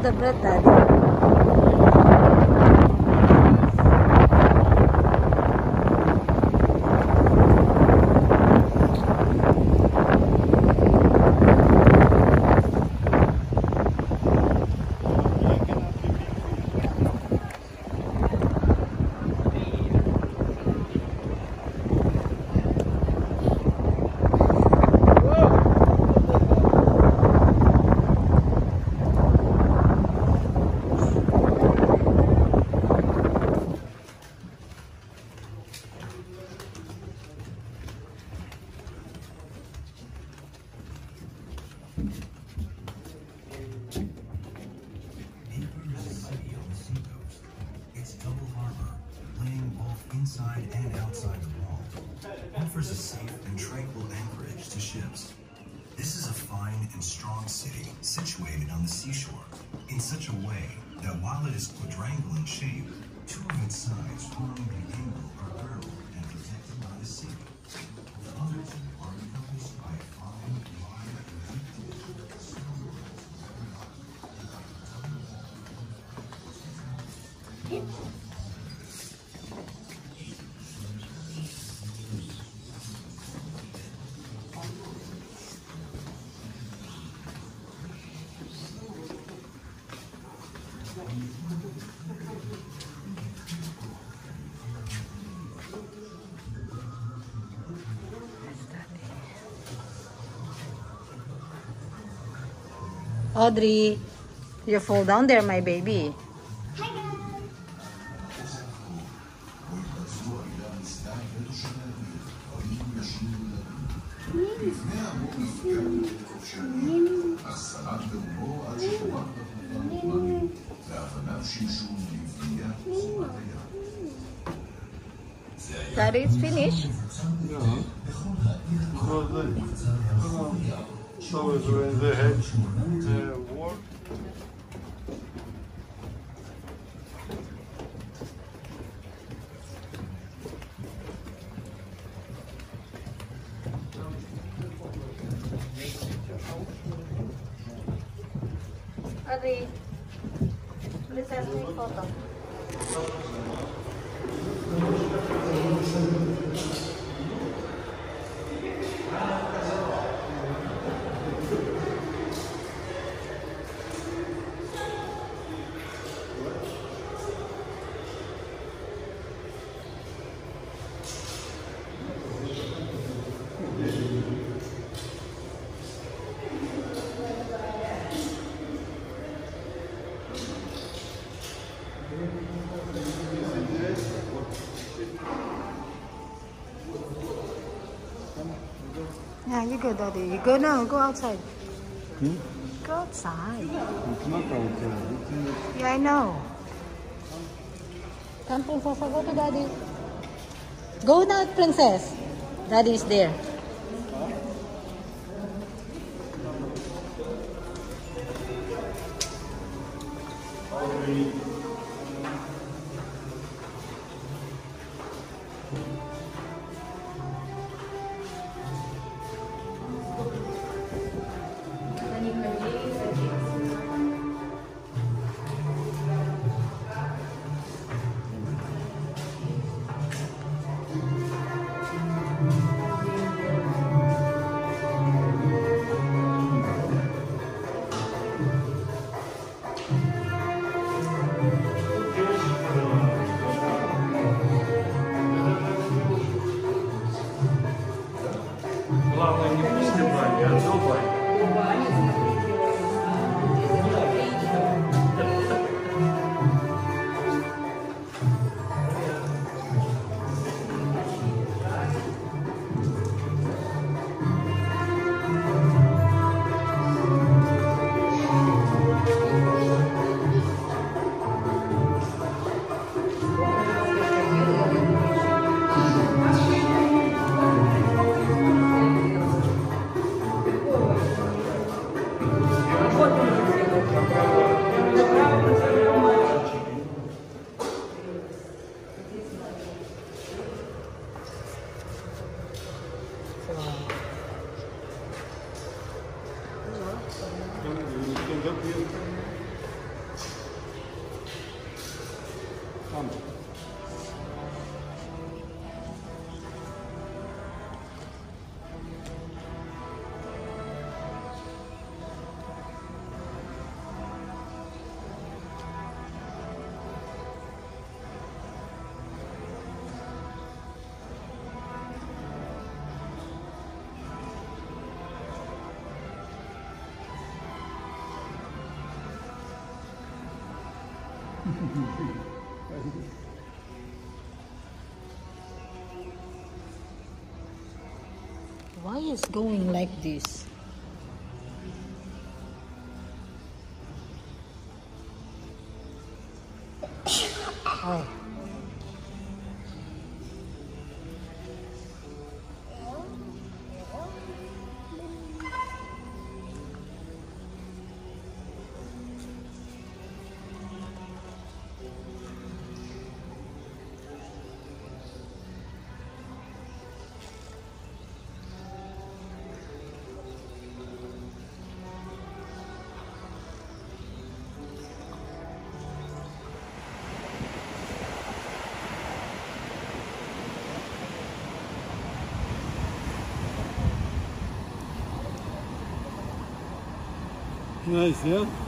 toda a Bretanha. Strong city situated on the seashore in such a way that while it is quadrangular in shape, two of its sides form the angle are girdled Audrey, you fall down there, my baby. Daddy, it's finished. So is when the head uh, work. Audrey, let's have photo. Go, Daddy. You go now. Go outside. Hmm? Go outside. It's not outside. Yeah, I know. Come, Princess. Go to Daddy. Go now, Princess. Daddy is there. Mm-hmm. Why is going like this? Oh. Nice, yeah?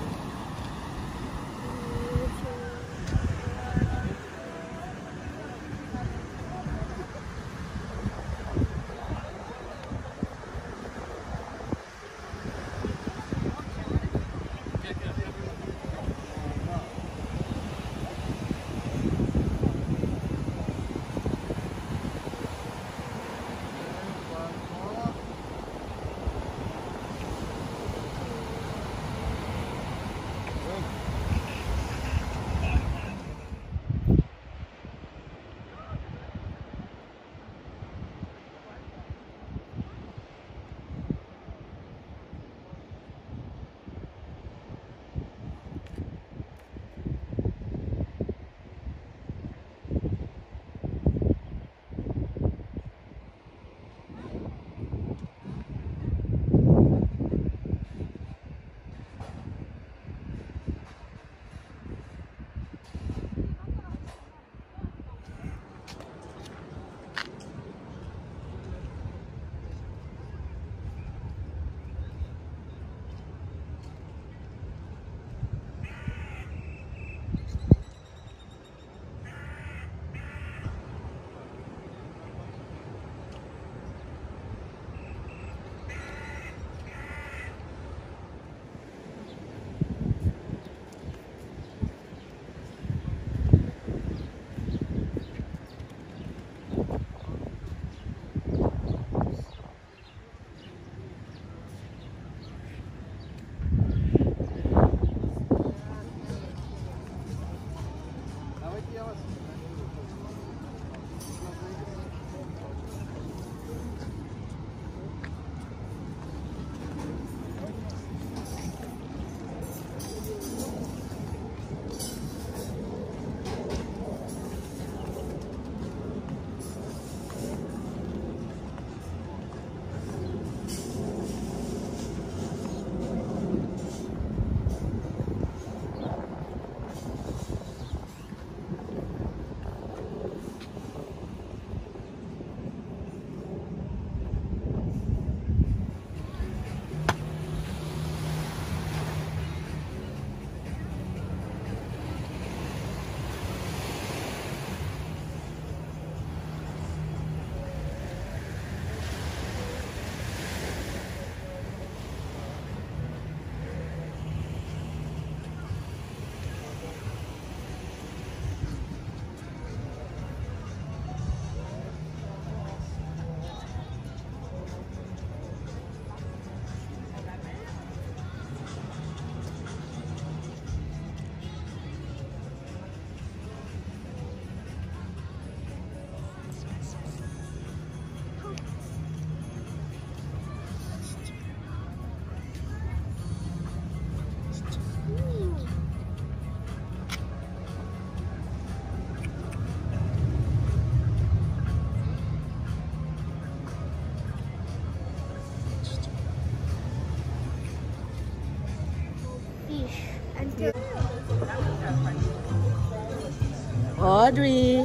Audrey.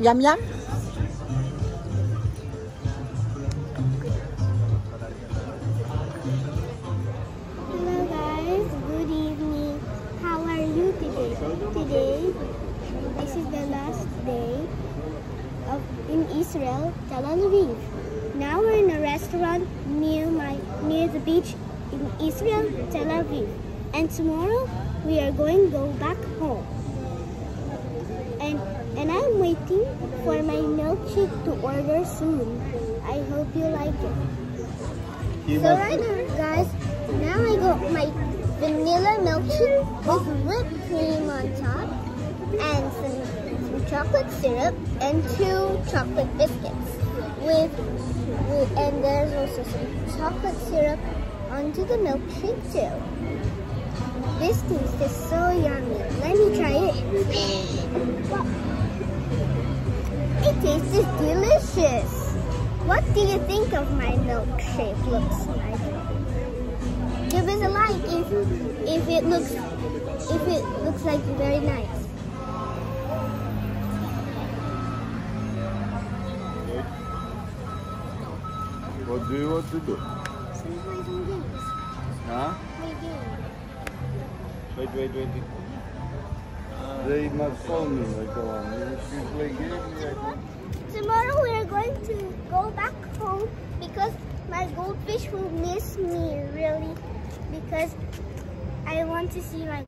Yum yum. Hello guys, good evening. How are you today? Today, this is the last day of in Israel, Tel Aviv. Now we're in a restaurant near my near the beach in Israel, Tel Aviv. And tomorrow we are going to go back home. And, and I'm waiting for my milkshake to order soon. I hope you like it. He So right now, guys, now I got my vanilla milkshake with whipped cream on top and some, some chocolate syrup and two chocolate biscuits with, with and there's also some chocolate syrup onto the milkshake too. This tastes so yummy. Let me try it. It tastes delicious. What do you think of my milkshake looks like? Give us a like if if it looks if it looks like very nice. What do you want to do? Play some games. Huh? Play games. Wait, wait, wait. Uh, they must call me later on. If you play games, I don't- Tomorrow we are going to go back home because my goldfish will miss me really because I want to see my